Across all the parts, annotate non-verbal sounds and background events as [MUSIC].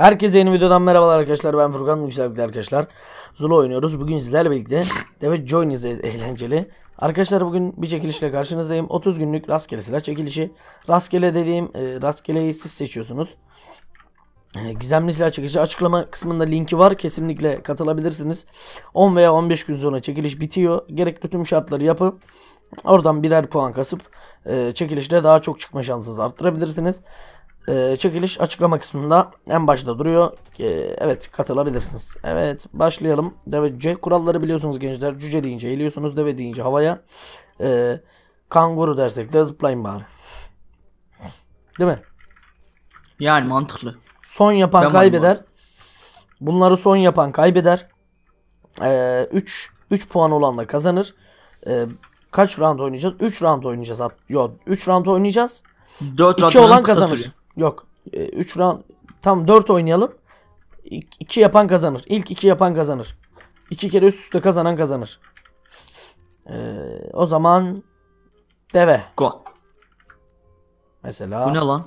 Herkese yeni videodan merhabalar arkadaşlar. Ben Furkan Yükselbikli arkadaşlar. Zula oynuyoruz. Bugün sizlerle birlikte Deve Join eğlenceli. Arkadaşlar bugün bir çekilişle karşınızdayım. 30 günlük rastgele silah çekilişi. Rastgele dediğim e, rastgeleyi siz seçiyorsunuz. E, Gizemli silah çekilişi açıklama kısmında linki var. Kesinlikle katılabilirsiniz. 10 veya 15 gün sonra çekiliş bitiyor. Gerekli tüm şartları yapıp oradan birer puan kasıp e, çekilişte daha çok çıkma şansınızı arttırabilirsiniz. Ee, çekiliş açıklama kısmında en başta duruyor. Ee, evet katılabilirsiniz. Evet başlayalım. Deve cüce kuralları biliyorsunuz gençler. Cüce deyince eğiliyorsunuz. Deve deyince havaya. Ee, kanguru dersek de zıplayın bari. Değil mi? Yani mantıklı. Son yapan Ben kaybeder. Bunları son yapan kaybeder. 3 3 puan olan da kazanır. Ee, kaç round oynayacağız? 3 round oynayacağız. Yok 3 round oynayacağız. 4 2 olan kazanır. Yok. 3 round tam 4 oynayalım. 2 yapan kazanır. İlk 2 yapan kazanır. 2 kere üst üste kazanan kazanır. Ee, o zaman deve Go. mesela. Bu ne lan?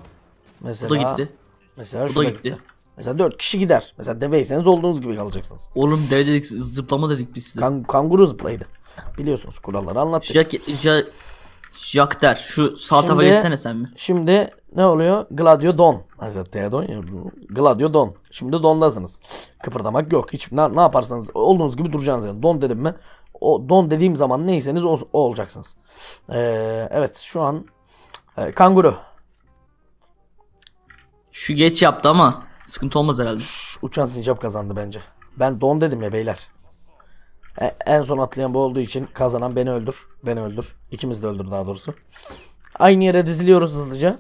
Mesela Bu da gitti. Mesela Bu da gitti. gitti. Mesela 4 kişi gider. Mesela deveyseniz olduğunuz gibi kalacaksınız. Oğlum deve dedik zıplama dedik biz size. Kan kanguru zıplaydı. Biliyorsunuz kuralları anlattık. Jack, ja, Jack der. Şu sağ tarafa Şimdi- geçsene sen mi? Şimdi ne oluyor? Gladio Don. Theodon ya. Gladio Don. Şimdi Don'dasınız. Kıpırdamak yok. Hiç ne, ne yaparsanız olduğunuz gibi duracaksınız yani. Don dedim mi? O Don dediğim zaman neyseniz o, o olacaksınız. Ee, evet şu an e, kanguru. Şu geç yaptı ama sıkıntı olmaz herhalde. Şş, uçan sincap kazandı bence. Ben Don dedim ya beyler. E, en son atlayan bu olduğu için kazanan beni öldür. Beni öldür. İkimiz de öldür daha doğrusu. Aynı yere diziliyoruz hızlıca.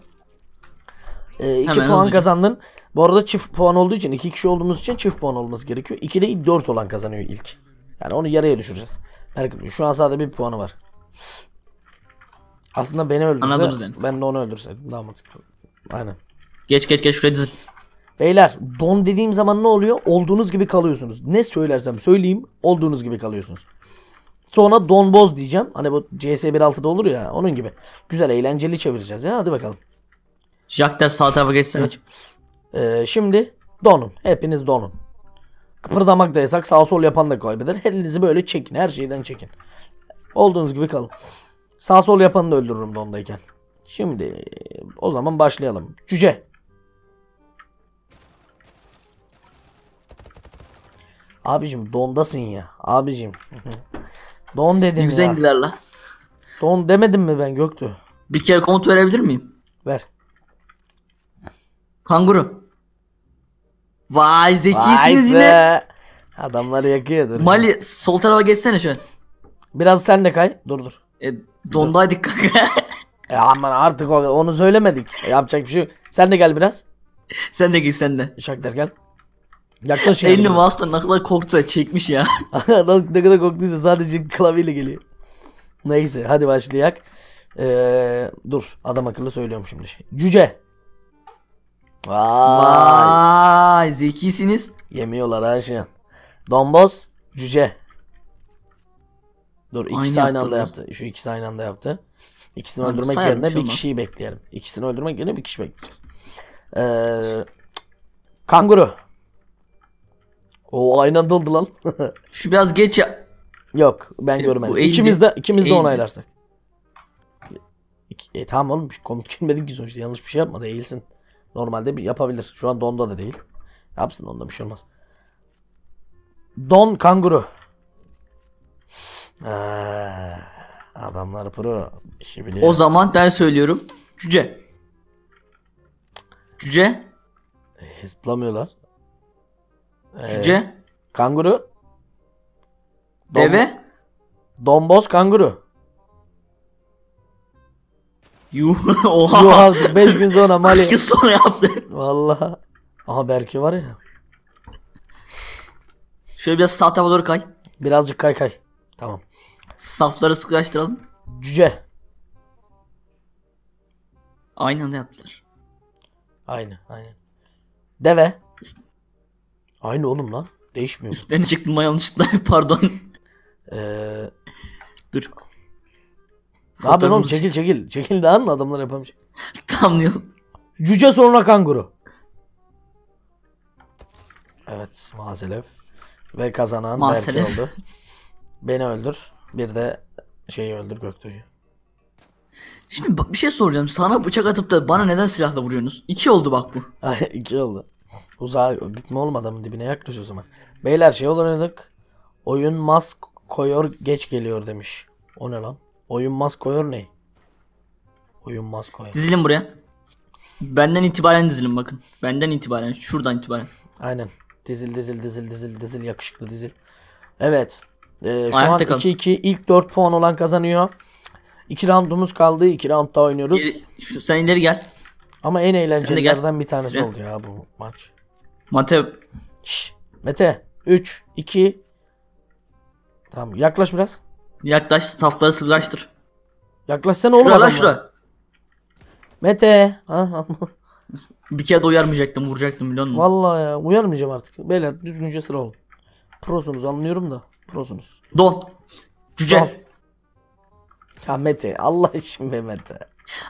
E, iki Hemen puan hızlıca. kazandın. Bu arada çift puan olduğu için iki kişi olduğumuz için çift puan olması gerekiyor. 2'de 4 olan kazanıyor ilk. Yani onu yarıya düşüreceğiz. Merak. Şu an sadece bir puanı var. Aslında beni Anladınız öldürse yani. ben de onu öldürseydim daha mantıklı. Aynen. Geç geç geç şuraya dizil. Beyler don dediğim zaman ne oluyor? Olduğunuz gibi kalıyorsunuz. Ne söylersem söyleyeyim olduğunuz gibi kalıyorsunuz. Sonra don boz diyeceğim. Hani bu CS 1.6'da olur ya onun gibi. Güzel eğlenceli çevireceğiz ya hadi bakalım. Jack der sağ tarafa geçsene. Geç. Ee, şimdi donun. Hepiniz donun. Kıpırdamak da yasak. Sağ sol yapan da kaybeder. Elinizi böyle çekin. Her şeyden çekin. Olduğunuz gibi kalın. Sağ sol yapanı da öldürürüm dondayken. Şimdi o zaman başlayalım. Cüce. Abicim dondasın ya. Abicim. [LAUGHS] Don dedim güzel ya. indiler la. Don demedim mi ben Göktuğ? Bir kere komut verebilir miyim? Ver. Kanguru. Vay Vay zekisiniz be. yine. Adamları yakıyordur. Mali sol tarafa geçsene şöyle. Biraz sen de kay. Dur dur. E, dondaydık kanka. [LAUGHS] E aman artık onu söylemedik. E, yapacak bir şey yok. Sen de gel biraz. sen de git sen de. Şaklar gel. Yaklaş Elini mouse'dan ne kadar korktu çekmiş ya. [LAUGHS] ne kadar korktuysa sadece klavyeyle geliyor. Neyse hadi başlayak. Ee, dur adam akıllı söylüyorum şimdi. Cüce. Vay. Vay zekisiniz. Yemiyorlar şu an. Domboz. Cüce. Dur ikisi Aynı aynı anda yaptılar. yaptı. Şu ikisi aynı anda yaptı. İkisini öldürmek sayalım, yerine şey bir olmaz. kişiyi bekleyelim. İkisini öldürmek yerine bir kişi bekleyeceğiz. Ee, kanguru. O aynı anda oldu lan. [LAUGHS] Şu biraz geç ya. Yok ben E, görmedim. bu ikimiz de ikimiz de onaylarsak. E, tamam oğlum komut girmedi ki sonuçta yanlış bir şey yapmadı eğilsin. Normalde bir yapabilir. Şu an donda da değil. Yapsın onda bir şey olmaz. Don kanguru. Aa, adamlar pro. İşi biliyor. O zaman ben söylüyorum. Cüce. Cüce. E, Ee, Cüce. Kanguru. Don- Deve. Domboz kanguru. Yuh. [LAUGHS] Yuh Oha. artık 5 gün sonra Mali. Kaç yıl sonra yaptı. Vallahi. Aha Berke var ya. Şöyle biraz sağ tarafa doğru kay. Birazcık kay kay. Tamam. Safları sıkılaştıralım. Cüce. Aynı anda yaptılar. Aynı aynen. Deve. Aynı oğlum lan. Değişmiyor. Üstlerine çıktım yanlışlıkla [LAUGHS] pardon. Ee, Dur. ne yapıyorsun oğlum? Çekil çekil. Çekil daha mı adamlar yapamayacak. [LAUGHS] Tamamlayalım. Cüce sonra kanguru. Evet maalesef. Ve kazanan Maalesef. Berke oldu. Beni öldür. Bir de şeyi öldür Göktuğ'u. Şimdi bir şey soracağım. Sana bıçak atıp da bana neden silahla vuruyorsunuz? İki oldu bak bu. [LAUGHS] İki oldu. Uzağa gitme olmadı adamın dibine yaklaş o zaman. Beyler şey oynadık. Oyun mask koyuyor geç geliyor demiş. O ne lan? Oyun mask koyuyor ne? Oyun mask koyuyor. Dizilin buraya. Benden itibaren dizilin bakın. Benden itibaren. Şuradan itibaren. Aynen. Dizil dizil dizil dizil dizil yakışıklı dizil. Evet. Ee, şu Ayakta an kalın. 2-2 ilk 4 puan olan kazanıyor. 2 roundumuz kaldı. 2 round daha oynuyoruz. Geri- şu, sen ileri gel. Ama en eğlencelilerden bir tanesi Şuraya. oldu ya bu maç. Mate Şş, Mete 3 2 Tamam yaklaş biraz. yaklaş safları sıklaştır. Yaklaşsana oğlum Şura lan adamla. şura. Mete. Ha, Bir kere de uyarmayacaktım vuracaktım biliyor musun? Vallahi ya uyarmayacağım artık. Beyler düzgünce sıra olun. Prosunuz anlıyorum da. Prosunuz. Don. Cüce. Don. Ya Mete Allah için be Mete.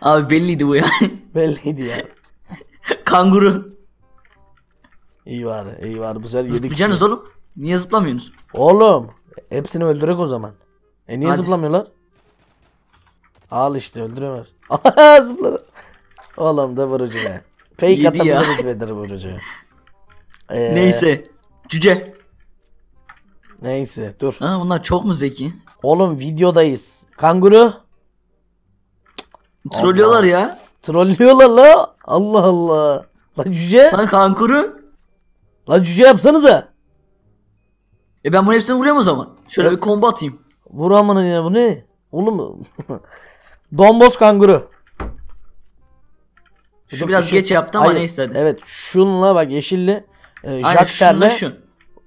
Abi belliydi bu ya. Belliydi ya. [LAUGHS] Kanguru. İyi var, iyi var. Bu sefer 7 kişi. Zıplayacaksınız oğlum. Niye zıplamıyorsunuz? Oğlum, hepsini öldürek o zaman. E niye Hadi. zıplamıyorlar? Al işte. Aha [LAUGHS] zıpladı. Oğlum da vurucu be. Fake atabiliriz Bedir vurucu. Ee, [LAUGHS] Neyse. Cüce. Neyse dur. Ha, bunlar çok mu zeki? Oğlum videodayız. Kanguru. Trollüyorlar ya. Trollüyorlar la. Allah Allah. La cüce. Lan kanguru. La cüce yapsanıza. E ben bunu hepsini vuruyorum o zaman. Şöyle bir combo atayım. Vur amına ya bu ne? Oğlum. [LAUGHS] Domboz kanguru. Şu Dur, biraz şu- geç yaptı ama Hayır, neyse hadi. Evet şunla bak yeşilli. E, Aynen şunla Ter'le. şu.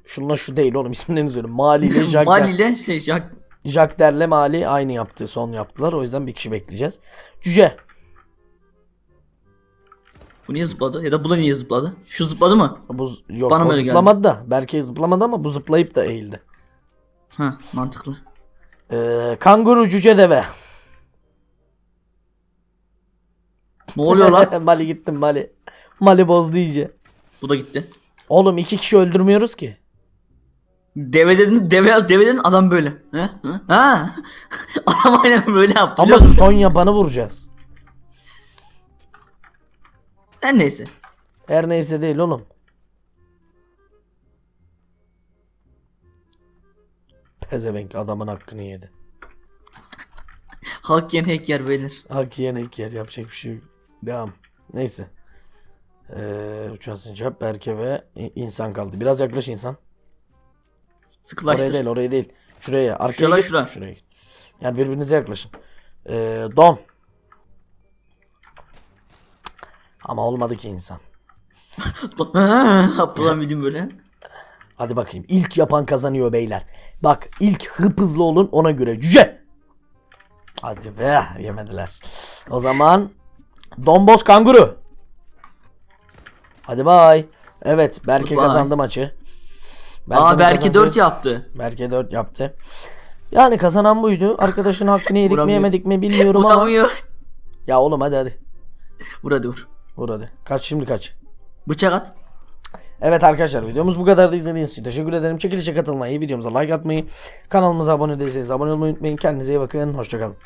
Şunla şu değil oğlum [LAUGHS] isimlerini söylüyorum. Mali ile [LAUGHS] Jack Mali ile şey Jack. Jack Ter'le Mali aynı yaptı. Son yaptılar. O yüzden bir kişi bekleyeceğiz. Cüce. Bu niye zıpladı? Ya da bu da niye zıpladı? Şu zıpladı mı? Bu yok Bana o böyle geldi. zıplamadı da. Belki zıplamadı ama bu zıplayıp da eğildi. Ha mantıklı. Ee, kanguru cüce deve. Ne oluyor lan? [LAUGHS] Mali gittim Mali. Mali bozdu iyice. Bu da gitti. Oğlum iki kişi öldürmüyoruz ki. Deve dedin, deve, deve dedin adam böyle. Ha? Ha? [LAUGHS] ha. adam aynen böyle yaptı. Ama biliyor musun? son yapanı vuracağız. Her neyse. Her neyse değil oğlum. Pezevenk adamın hakkını yedi. Halk yen hack yer beyler. Hak yiyen ek yer yapacak bir şey yok. Devam. Neyse. Ee, uçan sincap, Berke ve insan kaldı. Biraz yaklaş insan. Oraya Sıkılaştır. değil oraya değil. Şuraya. Arkaya Şuraya, git. şura. Şuraya git. Yani birbirinize yaklaşın. Ee, don. Ama olmadı ki insan. [LAUGHS] Abdullah bildiğin böyle. Hadi bakayım. İlk yapan kazanıyor beyler. Bak ilk hıp hızlı olun ona göre. Cüce. Hadi be yemediler. O zaman Domboz kanguru. Hadi bay. Evet Berke Goodbye. kazandı maçı. Aa belki kazancı- 4 yaptı. Berke 4 yaptı. Yani kazanan buydu. Arkadaşın hakkını yedik mi yemedik mi bilmiyorum ama. Ya oğlum hadi hadi. Vur hadi vur. Vur hadi. Kaç şimdi kaç. Bıçak at. Evet arkadaşlar videomuz bu kadar da izlediğiniz için teşekkür ederim. Çekilişe katılmayı, videomuza like atmayı, kanalımıza abone değilseniz abone olmayı unutmayın. Kendinize iyi bakın. Hoşçakalın.